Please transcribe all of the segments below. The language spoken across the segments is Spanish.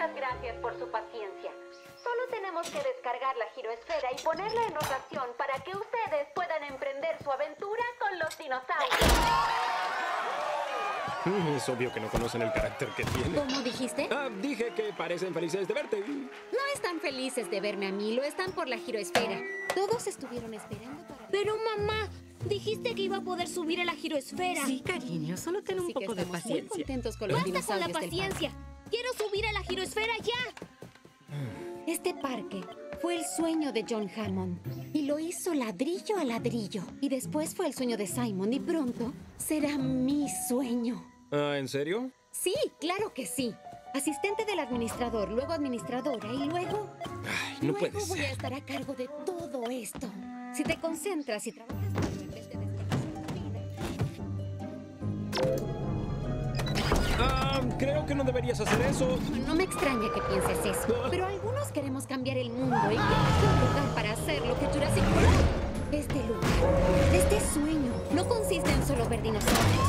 Muchas gracias por su paciencia. Solo tenemos que descargar la giroesfera y ponerla en rotación para que ustedes puedan emprender su aventura con los dinosaurios. Es obvio que no conocen el carácter que tiene. ¿Cómo dijiste? Ah, dije que parecen felices de verte. No están felices de verme a mí, lo están por la giroesfera. Todos estuvieron esperando para... Pero mamá, dijiste que iba a poder subir a la giroesfera. Sí, cariño, solo ten un Así que poco de estamos muy paciencia. contentos con los Basta con la paciencia. Subir a la giroesfera ya. Este parque fue el sueño de John Hammond y lo hizo ladrillo a ladrillo. Y después fue el sueño de Simon y pronto será mi sueño. Ah, ¿en serio? Sí, claro que sí. Asistente del administrador, luego administradora y luego... Ay, no luego puede voy a estar a cargo de todo esto. Si te concentras y trabajas creo que no deberías hacer eso. No me extraña que pienses eso, pero algunos queremos cambiar el mundo y qué mejor lugar para hacerlo que Jurassic Park. Este lugar, este sueño, no consiste en solo ver dinosaurios.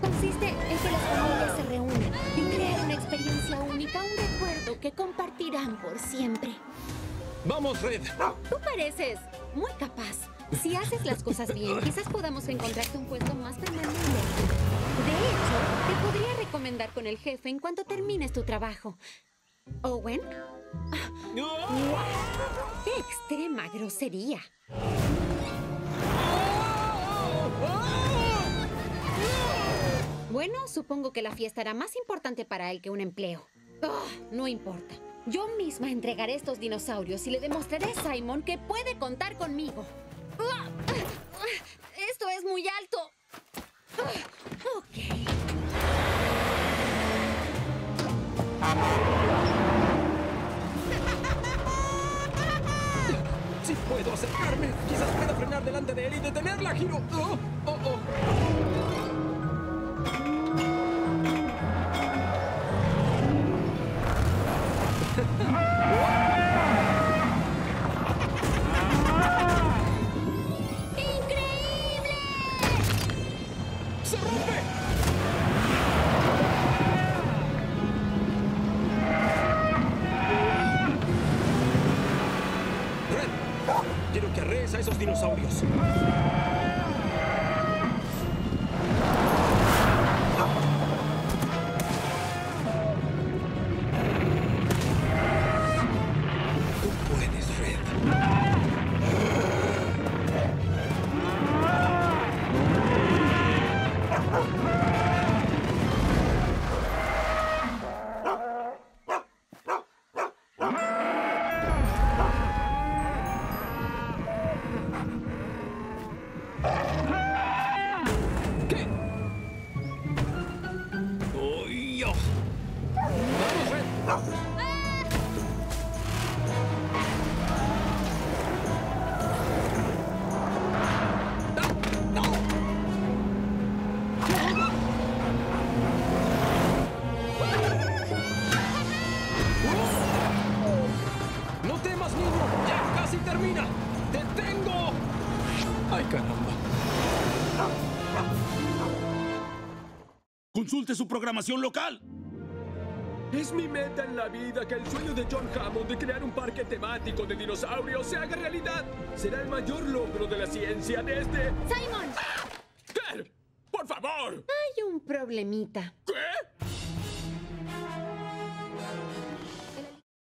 Consiste en que las familias se reúnan y crear una experiencia única, un recuerdo que compartirán por siempre. Vamos, Red. Tú pareces muy capaz. Si haces las cosas bien, quizás podamos encontrarte un puesto más permanente. Recomendar con el jefe en cuanto termines tu trabajo. Owen, qué extrema grosería. Bueno, supongo que la fiesta era más importante para él que un empleo. Ah, no importa. Yo misma entregaré estos dinosaurios y le demostraré a Simon que puede contar conmigo. Esto es muy alto. Ok. Si puedo acercarme, quizás pueda frenar delante de él y detenerla, Giro. Oh, oh, oh. ¡Se rompe! Red, a esos dinosaurios. ¡Te tengo! ¡Ay, caramba! Consulte su programación local. Es mi meta en la vida que el sueño de John Hammond de crear un parque temático de dinosaurios se haga realidad. Será el mayor logro de la ciencia desde... Simon, ¡Ter! ¡Por favor! hay un problemita.